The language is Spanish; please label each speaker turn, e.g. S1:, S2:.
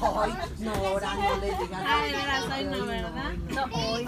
S1: Hoy, no, ahora no le digas.
S2: Ah, de hoy no, ¿verdad?
S1: No, hoy.